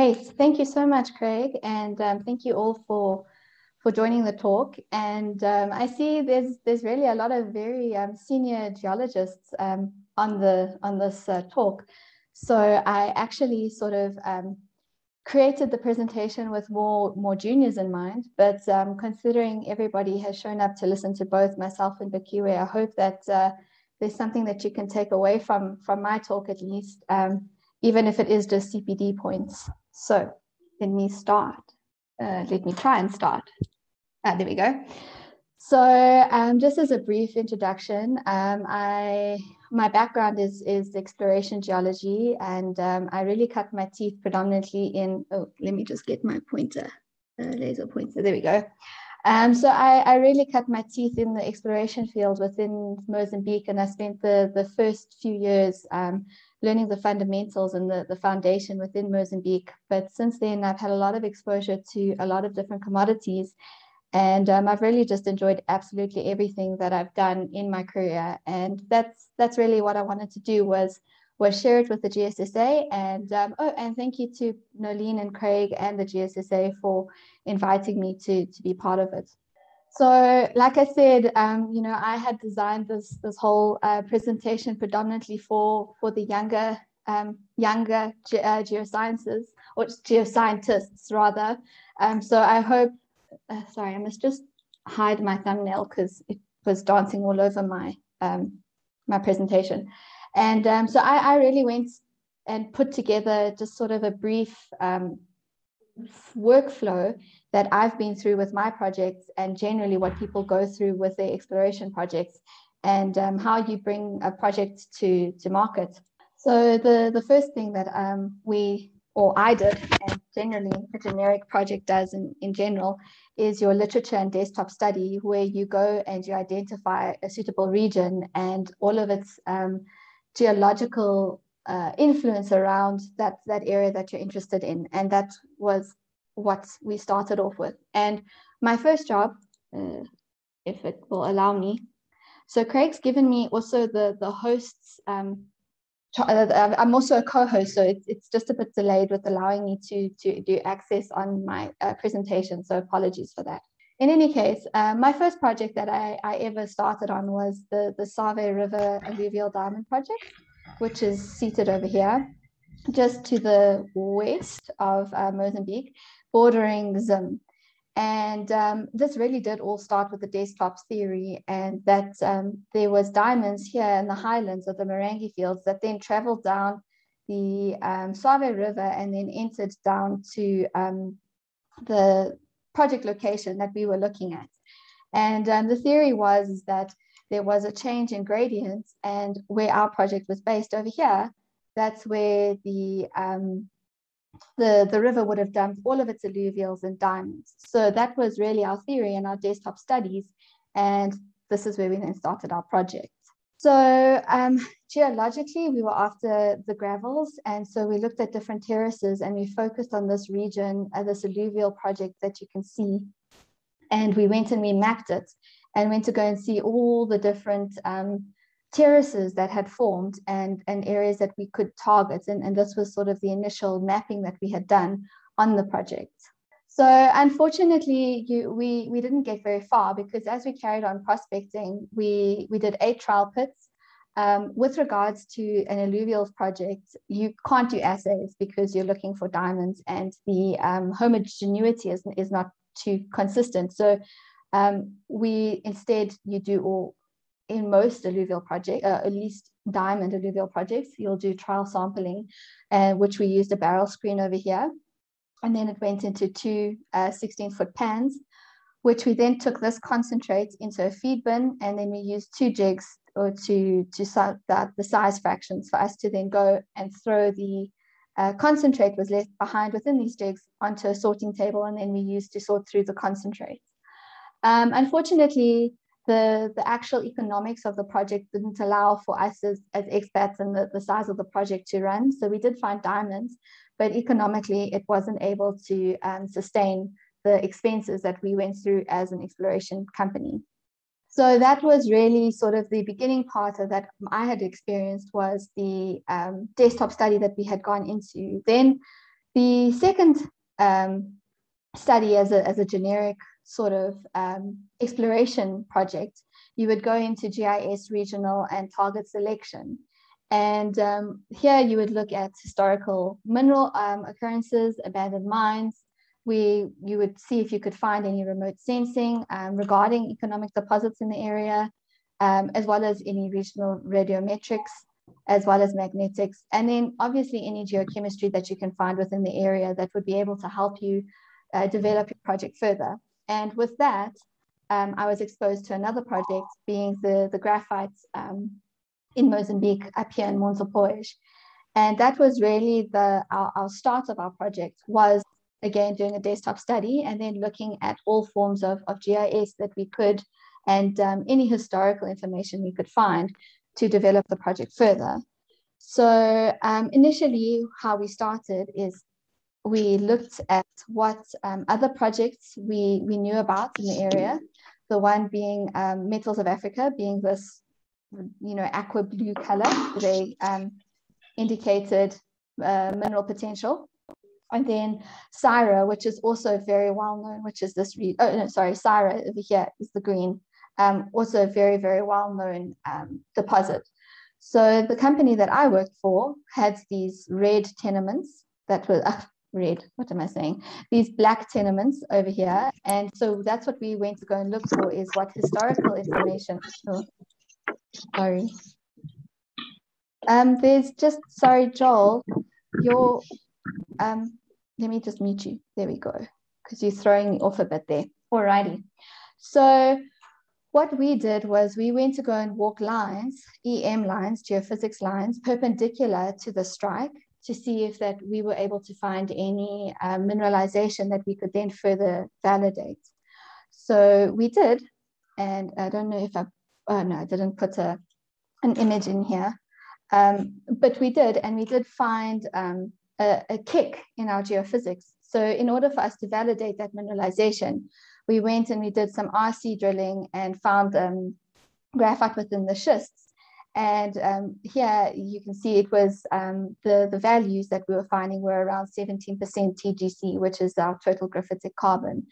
Great. Thank you so much, Craig. And um, thank you all for for joining the talk. And um, I see there's there's really a lot of very um, senior geologists um, on the on this uh, talk. So I actually sort of um, created the presentation with more more juniors in mind. But um, considering everybody has shown up to listen to both myself and Bakiwe, I hope that uh, there's something that you can take away from from my talk at least, um, even if it is just CPD points. So let me start. Uh, let me try and start. Ah, there we go. So um, just as a brief introduction, um, I my background is is exploration geology, and um, I really cut my teeth predominantly in. Oh, let me just get my pointer, uh, laser pointer. There we go. Um, so I, I really cut my teeth in the exploration field within Mozambique, and I spent the the first few years um, learning the fundamentals and the, the foundation within Mozambique. But since then, I've had a lot of exposure to a lot of different commodities. And um, I've really just enjoyed absolutely everything that I've done in my career. And that's that's really what I wanted to do was was share it with the GSSA. And um, oh, and thank you to Nolene and Craig and the GSSA for inviting me to, to be part of it. So, like I said, um, you know, I had designed this this whole uh, presentation predominantly for for the younger um, younger ge- uh, geosciences or geoscientists rather. Um, so I hope. Uh, sorry, I must just hide my thumbnail because it was dancing all over my um, my presentation. And um, so I, I, really went and put together just sort of a brief um, workflow that I've been through with my projects and generally what people go through with their exploration projects and um, how you bring a project to, to market. So the, the first thing that um, we, or I did, and generally a generic project does in, in general, is your literature and desktop study where you go and you identify a suitable region and all of its um, geological uh, influence around that, that area that you're interested in. And that was what we started off with. And my first job, uh, if it will allow me, so Craig's given me also the, the host's, um, uh, I'm also a co-host, so it's, it's just a bit delayed with allowing me to, to do access on my uh, presentation, so apologies for that. In any case, uh, my first project that I, I ever started on was the, the Save River Alluvial Diamond Project, which is seated over here, just to the west of uh, Mozambique bordering Zim. And um, this really did all start with the desktops theory, and that um, there was diamonds here in the highlands of the Marange fields that then traveled down the um, River and then entered down to um, the project location that we were looking at. And um, the theory was that there was a change in gradients, and where our project was based over here, that's where the um, the, the river would have dumped all of its alluvials and diamonds. So that was really our theory and our desktop studies. And this is where we then started our project. So um, geologically, we were after the gravels. And so we looked at different terraces and we focused on this region, uh, this alluvial project that you can see. And we went and we mapped it and went to go and see all the different um, terraces that had formed and, and areas that we could target. And, and this was sort of the initial mapping that we had done on the project. So unfortunately, you, we, we didn't get very far because as we carried on prospecting, we, we did eight trial pits. Um, with regards to an alluvial project, you can't do assays because you're looking for diamonds and the um, homogeneity is, is not too consistent. So um, we instead, you do all in most alluvial projects, uh, at least diamond alluvial projects, you'll do trial sampling, uh, which we used a barrel screen over here. And then it went into two uh, 16 foot pans, which we then took this concentrate into a feed bin. And then we used two jigs or to, to that the size fractions for us to then go and throw the uh, concentrate was left behind within these jigs onto a sorting table. And then we used to sort through the concentrates. Um, unfortunately, the, the actual economics of the project didn't allow for us as, as expats and the, the size of the project to run. So we did find diamonds, but economically it wasn't able to um, sustain the expenses that we went through as an exploration company. So that was really sort of the beginning part of that I had experienced was the um, desktop study that we had gone into. Then The second um, study as a, as a generic sort of um, exploration project, you would go into GIS regional and target selection. And um, here you would look at historical mineral um, occurrences, abandoned mines. We, you would see if you could find any remote sensing um, regarding economic deposits in the area, um, as well as any regional radiometrics, as well as magnetics. And then obviously any geochemistry that you can find within the area that would be able to help you uh, develop your project further. And with that, um, I was exposed to another project being the, the graphite um, in Mozambique up here in Montepuez. And that was really the our, our start of our project was again doing a desktop study and then looking at all forms of, of GIS that we could and um, any historical information we could find to develop the project further. So um, initially how we started is we looked at what um, other projects we, we knew about in the area. The one being um, Metals of Africa, being this, you know, aqua blue color. They um, indicated uh, mineral potential. And then Syrah, which is also very well known, which is this, re- oh, no, sorry, Syrah over here is the green, um, also very, very well known um, deposit. So the company that I worked for had these red tenements that were, uh, red, what am I saying? These black tenements over here. And so that's what we went to go and look for is what historical information. Oh, sorry. Um, there's just, sorry, Joel, your, um, let me just mute you. There we go. Because you're throwing me off a bit there. Alrighty. So what we did was we went to go and walk lines, EM lines, geophysics lines, perpendicular to the strike to see if that we were able to find any uh, mineralization that we could then further validate. So we did, and I don't know if I, oh no, I didn't put a, an image in here, um, but we did, and we did find um, a, a kick in our geophysics. So in order for us to validate that mineralization, we went and we did some RC drilling and found um, graphite within the schists and um, here you can see it was um, the, the values that we were finding were around 17% TGC, which is our total graphitic carbon,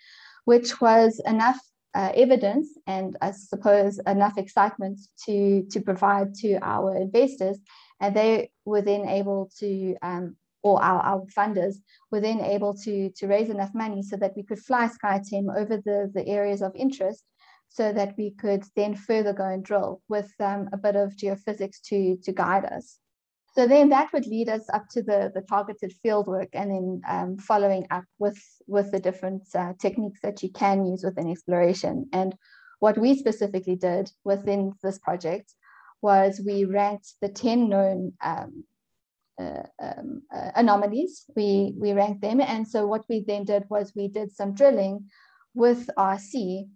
which was enough uh, evidence and I suppose enough excitement to, to provide to our investors. And they were then able to, um, or our, our funders were then able to, to raise enough money so that we could fly SkyTEM over the, the areas of interest so that we could then further go and drill with um, a bit of geophysics to, to guide us. So then that would lead us up to the, the targeted field work and then um, following up with, with the different uh, techniques that you can use within exploration. And what we specifically did within this project was we ranked the 10 known um, uh, um, uh, anomalies. We, we ranked them. And so what we then did was we did some drilling with RC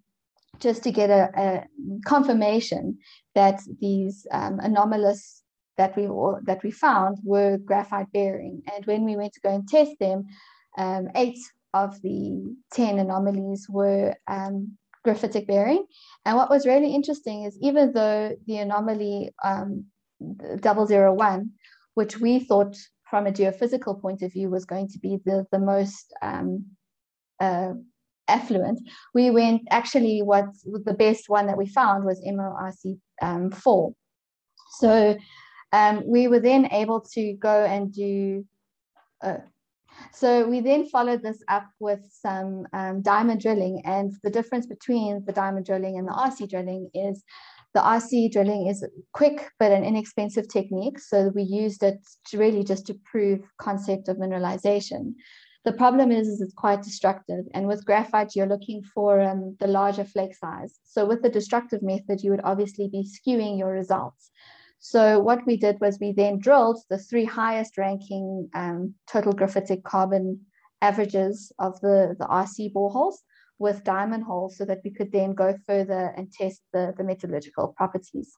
just to get a, a confirmation that these um, anomalous that we that we found were graphite bearing. And when we went to go and test them, um, eight of the 10 anomalies were um, graphitic bearing. And what was really interesting is even though the anomaly um, 001, which we thought from a geophysical point of view was going to be the, the most um, uh, affluent, we went actually what the best one that we found was MORC um, 4. So um, we were then able to go and do, uh, so we then followed this up with some um, diamond drilling and the difference between the diamond drilling and the RC drilling is the RC drilling is quick but an inexpensive technique. So we used it really just to prove concept of mineralization. The problem is, is it's quite destructive. And with graphite, you're looking for um, the larger flake size. So with the destructive method, you would obviously be skewing your results. So what we did was we then drilled the three highest ranking um, total graphitic carbon averages of the, the RC boreholes with diamond holes so that we could then go further and test the, the metallurgical properties.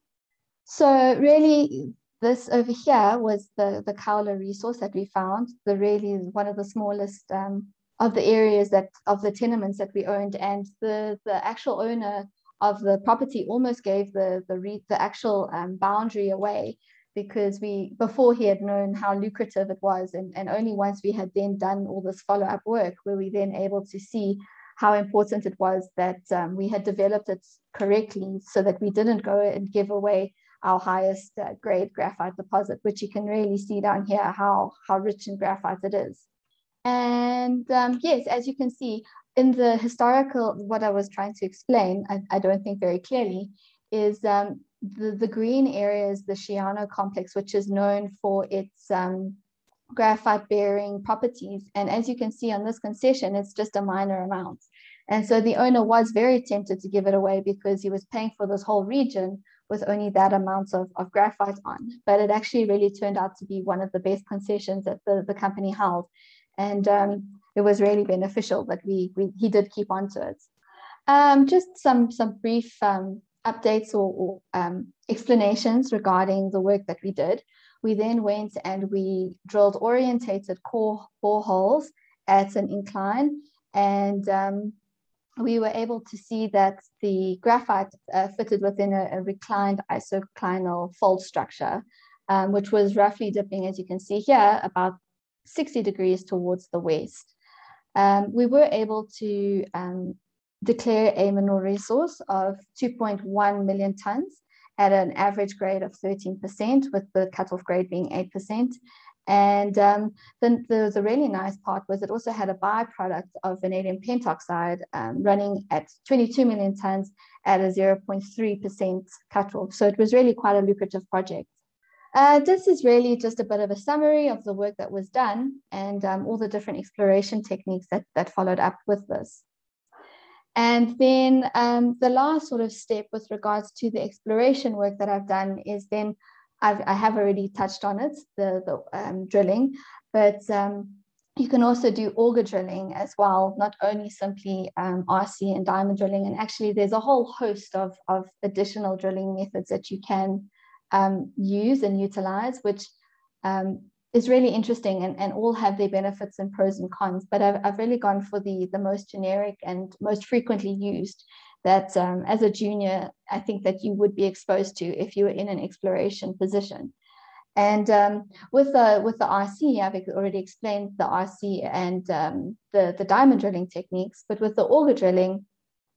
So really this over here was the, the Caula resource that we found, the really one of the smallest um, of the areas that of the tenements that we owned. And the, the actual owner of the property almost gave the, the, re, the actual um, boundary away because we before he had known how lucrative it was and, and only once we had then done all this follow-up work were we then able to see how important it was that um, we had developed it correctly so that we didn't go and give away our highest uh, grade graphite deposit, which you can really see down here how, how rich in graphite it is. And um, yes, as you can see, in the historical, what I was trying to explain, I, I don't think very clearly, is um, the, the green area is the Xixano complex, which is known for its um, graphite bearing properties. And as you can see on this concession, it's just a minor amount. And so the owner was very tempted to give it away because he was paying for this whole region with only that amount of, of graphite on. But it actually really turned out to be one of the best concessions that the, the company held. And um, it was really beneficial that we, we he did keep on to it. Um, just some, some brief um, updates or, or um, explanations regarding the work that we did. We then went and we drilled orientated core boreholes at an incline and um, we were able to see that the graphite uh, fitted within a, a, reclined isoclinal fold structure, um, which was roughly dipping, as you can see here, about 60 degrees towards the west. Um, we were able to um, declare a mineral resource of 2.1 million tons at an average grade of 13%, with the cutoff grade being 8%. And um, then the, the really nice part was it also had a byproduct of vanadium pentoxide um, running at 22 million tons at a 0.3% cutoff. So it was really quite a lucrative project. Uh, this is really just a bit of a summary of the work that was done and um, all the different exploration techniques that, that followed up with this. And then um, the last sort of step with regards to the exploration work that I've done is then I've, I have already touched on it, the, the um, drilling, but um, you can also do auger drilling as well, not only simply um, RC and diamond drilling. And actually, there's a whole host of, of additional drilling methods that you can um, use and utilize, which um, is really interesting and, and all have their benefits and pros and cons. But I've, I've really gone for the, the most generic and most frequently used that um, as a junior, I think that you would be exposed to if you were in an exploration position. And um, with the with the RC, I've already explained the RC and um, the the diamond drilling techniques. But with the auger drilling,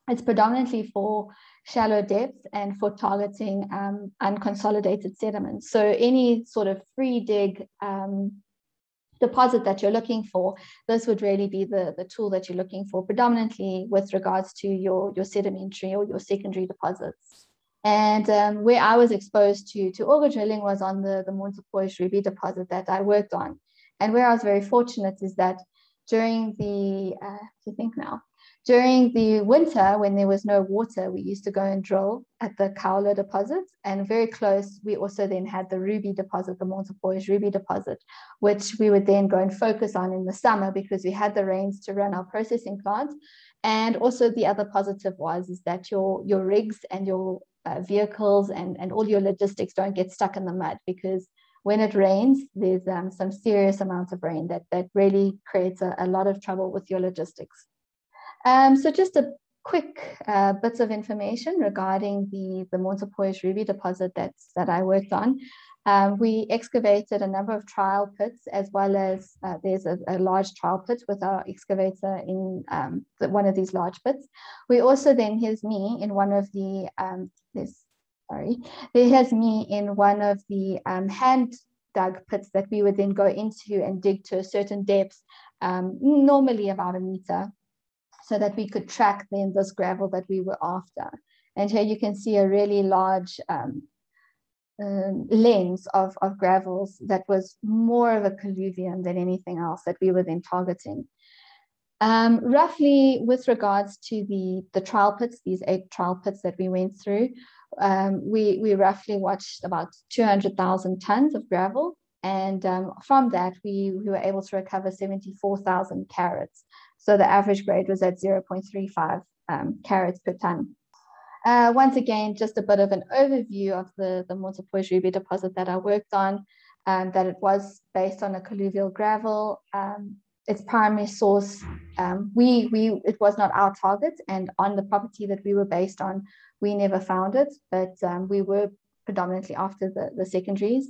it's predominantly for shallow depth and for targeting um, unconsolidated sediments. So any sort of free dig um, deposit that you're looking for, this would really be the, the tool that you're looking for, predominantly with regards to your, your sedimentary or your secondary deposits. And um, where I was exposed to, to auger drilling was on the, the Montepuez ruby deposit that I worked on. And where I was very fortunate is that during the, uh, you think now, during the winter, when there was no water, we used to go and drill at the Caula deposit. And very close, we also then had the ruby deposit, the Montepuez ruby deposit, which we would then go and focus on in the summer because we had the rains to run our processing plant. And also the other positive was is that your, your rigs and your uh, vehicles and, and all your logistics don't get stuck in the mud because when it rains, there's um, some serious amounts of rain that, that really creates a, a lot of trouble with your logistics. Um, so just a quick uh, bits of information regarding the, the Montepuez ruby deposit that's, that I worked on. Um, we excavated a number of trial pits as well as uh, there's a, a, large trial pit with our excavator in um, the, one of these large pits. We also then, here's me in one of the, um, this, sorry, there here's me in one of the um, hand dug pits that we would then go into and dig to a certain depth, um, normally about a meter so that we could track then this gravel that we were after. And here you can see a really large um, um, lens of, of gravels that was more of a colluvium than anything else that we were then targeting. Um, roughly with regards to the, the trial pits, these eight trial pits that we went through, um, we, we roughly watched about 200,000 tons of gravel. And um, from that, we, we were able to recover 74,000 carats. So the average grade was at 0.35 um, carats per ton. Uh, once again, just a bit of an overview of the, the Montepuez ruby deposit that I worked on, um, that it was based on a colluvial gravel. Um, its primary source, um, we, we, it was not our target, and on the property that we were based on, we never found it, but um, we were predominantly after the, the secondaries.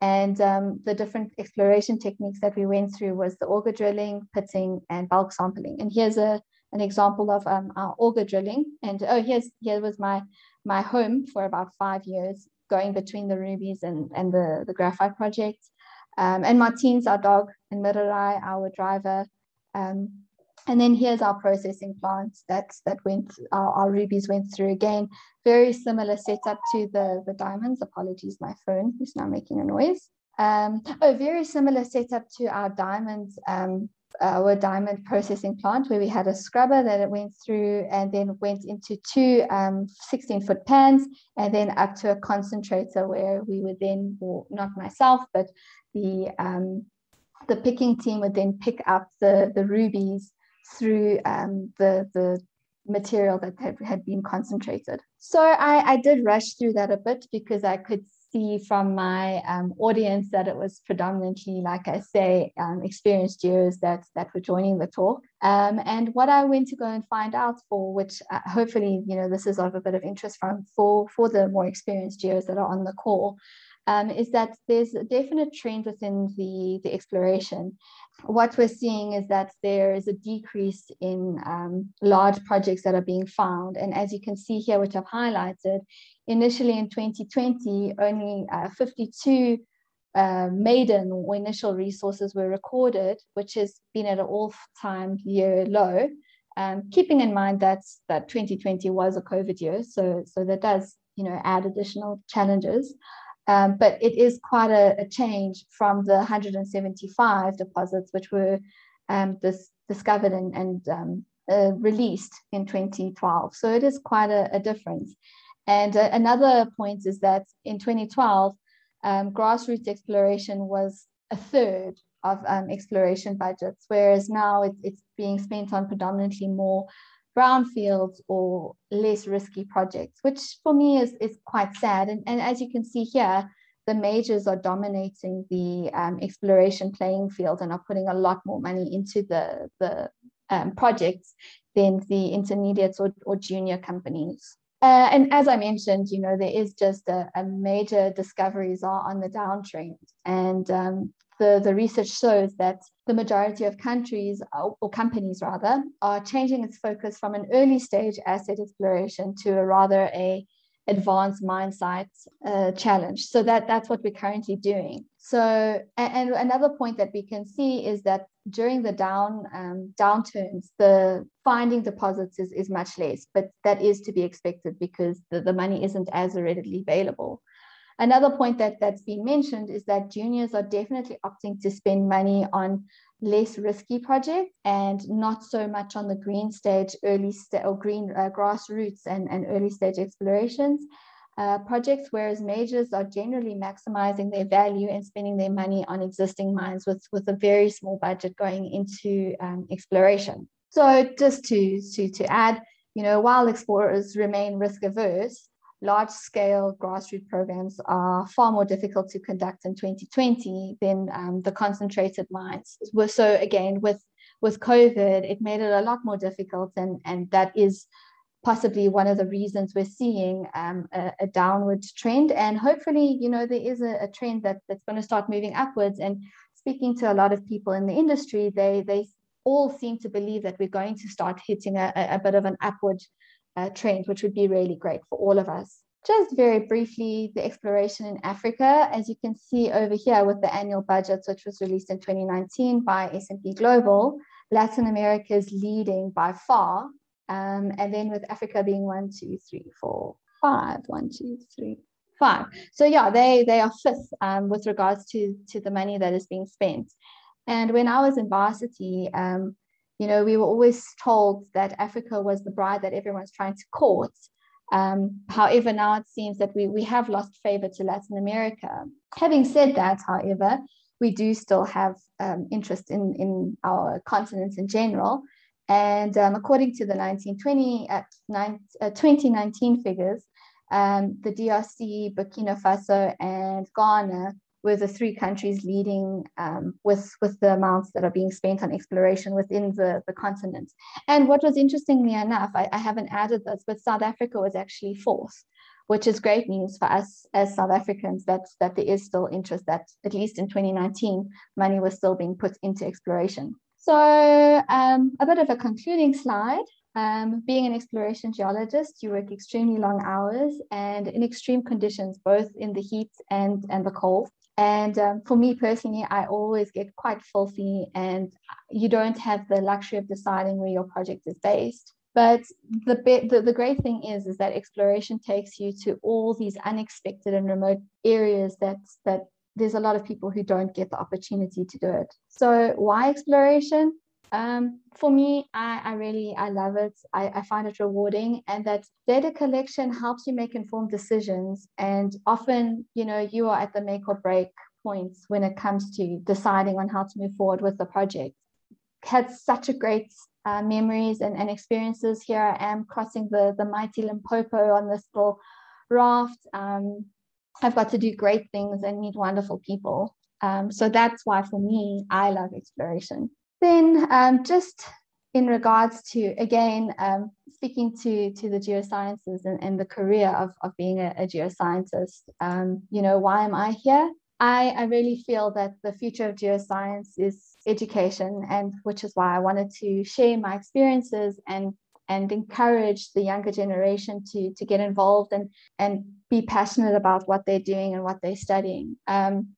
And um, the different exploration techniques that we went through was the auger drilling, pitting, and bulk sampling. And here's a an example of um, our auger drilling. And oh, here's here was my my home for about five years, going between the rubies and, and the, the graphite project. Um, and Martine's our dog, and Mirai, our driver. Um, and then here's our processing plant that, that went, our, our rubies went through again. Very similar setup to the, the diamonds. Apologies, my phone is now making a noise. Um, oh, very similar setup to our diamonds um, our diamond processing plant where we had a scrubber that it went through and then went into two um, 16 foot pans and then up to a concentrator where we would then, not myself, but the um, the picking team would then pick up the, the rubies through um, the, the material that had, had been concentrated. So I, I did rush through that a bit because I could see from my um, audience that it was predominantly, like I say, um, experienced geos that, that were joining the talk. Um, and what I went to go and find out for, which uh, hopefully, you know, this is of a bit of interest from for, for the more experienced geos that are on the call, um, is that there's a definite trend within the, the exploration. What we're seeing is that there is a decrease in um, large projects that are being found. And as you can see here, which I've highlighted, initially in 2020, only uh, 52 uh, maiden or initial resources were recorded, which has been at an all-time year low. Um, keeping in mind that that 2020 was a COVID year, so so that does you know add additional challenges. Um, but it is quite a, a, change from the 175 deposits which were um, discovered and, and um, uh, released in 2012. So it is quite a, a difference. And uh, another point is that in 2012, um, grassroots exploration was a third of um, exploration budgets, whereas now it, it's being spent on predominantly more brownfields or less risky projects, which for me is, is quite sad. And, and as you can see here, the majors are dominating the um, exploration playing field and are putting a lot more money into the, the um, projects than the intermediates or, or junior companies. Uh, and as I mentioned, you know, there is just a, a major discoveries are on the downtrend. And um, the, the research shows that the majority of countries or companies rather are changing its focus from an early stage asset exploration to a rather a advanced mine site uh, challenge. So that that's what we're currently doing. So and, and, another point that we can see is that during the down um, downturns, the finding deposits is, is much less, but that is to be expected because the, the money isn't as readily available. Another point that, that's been mentioned is that juniors are definitely opting to spend money on less risky projects and not so much on the green stage, early stage or green uh, grassroots and, and early stage explorations. Uh, projects, whereas majors are generally maximizing their value and spending their money on existing mines with, with a very small budget going into um, exploration. So just to, to, to add, you know, while explorers remain risk averse, large scale grassroots programs are far more difficult to conduct in 2020 than um, the concentrated mines. So again, with with COVID, it made it a lot more difficult, and and that is possibly one of the reasons we're seeing um, a, a, downward trend. And hopefully, you know, there is a, a trend that, that's going to start moving upwards. And speaking to a lot of people in the industry, they they all seem to believe that we're going to start hitting a, a bit of an upward uh, trend, which would be really great for all of us. Just very briefly, the exploration in Africa, as you can see over here with the annual budget, which was released in 2019 by S&P Global, Latin America is leading by far. Um, and then with Africa being one, two, three, four, five, one, two, three, five. So yeah, they, they are fifth um, with regards to, to the money that is being spent. And when I was in varsity, um, you know, we were always told that Africa was the bride that everyone's trying to court. Um, however, now it seems that we, we have lost favor to Latin America. Having said that, however, we do still have um, interest in, in our continent in general. And um, according to the 1920, uh, nine, uh, 2019 figures, um, the DRC, Burkina Faso, and Ghana were the three countries leading um, with, with the amounts that are being spent on exploration within the, the continent. And what was interestingly enough, I, I haven't added this, but South Africa was actually fourth which is great news for us as South Africans that, that there is still interest that at least in 2019, money was still being put into exploration. So um, a bit of a concluding slide. Um, being an exploration geologist, you work extremely long hours and in extreme conditions, both in the heat and, and the cold. And um, for me personally, I always get quite filthy, and you don't have the luxury of deciding where your project is based. But the, the, the great thing is, is that exploration takes you to all these unexpected and remote areas that, that there's a lot of people who don't get the opportunity to do it. So why exploration? Um, for me, I, I really I love it. I, I find it rewarding, and that data collection helps you make informed decisions. And often, you know, you are at the make or break points when it comes to deciding on how to move forward with the project. Had such a great uh, memories and, and experiences. Here I am crossing the the mighty Limpopo on this little raft. Um, I've got to do great things and meet wonderful people. Um, so that's why for me, I love exploration. Then um, just in regards to, again, um, speaking to, to the geosciences and, and the career of, of being a, a geoscientist, um, you know, why am I here? I, I really feel that the future of geoscience is education, and which is why I wanted to share my experiences and and encourage the younger generation to to get involved and and be passionate about what they're doing and what they're studying. Um,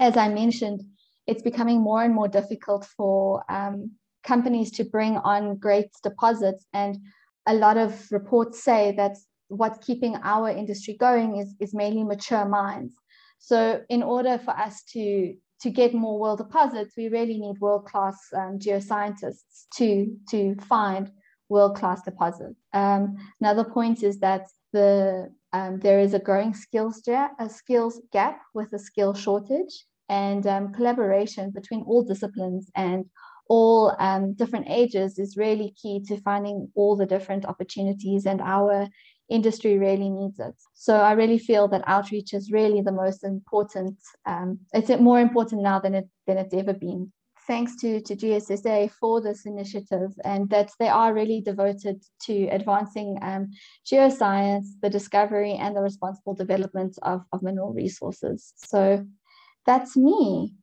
as I mentioned, it's becoming more and more difficult for um, companies to bring on great deposits. And a lot of reports say that what's keeping our industry going is, is mainly mature mines. So, in order for us to to get more world deposits, we really need world class um, geoscientists to to find world class deposits. Um, another point is that the um, there is a growing skills, ja- a skills gap with a skill shortage and um, collaboration between all disciplines and all um, different ages is really key to finding all the different opportunities and our industry really needs it so i really feel that outreach is really the most important um, it's more important now than it than it's ever been thanks to, to GSSA for this initiative and that they are really devoted to advancing um, geoscience, the discovery and the responsible development of, of mineral resources. So that's me.